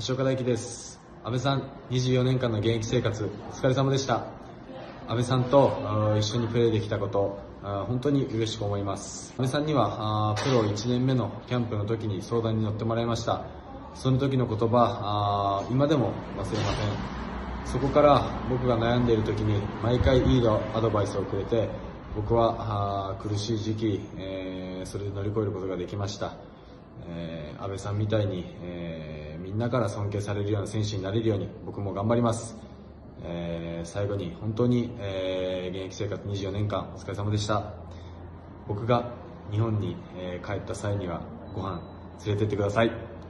橋岡大樹です。安倍さん24年間の現役生活お疲れ様でした。安倍さんと一緒にプレーできたこと本当に嬉しく思います。安倍さんにはプロ1年目のキャンプの時に相談に乗ってもらいました。その時の言葉今でも忘れません。そこから僕が悩んでいる時に毎回いいアドバイスをくれて僕は苦しい時期、えー、それで乗り越えることができました、えー、安倍さんみたいに、えー、みんなから尊敬されるような選手になれるように僕も頑張ります、えー、最後に本当に、えー、現役生活24年間お疲れ様でした。僕が日本に、えー、帰った際にはご飯連れてってください。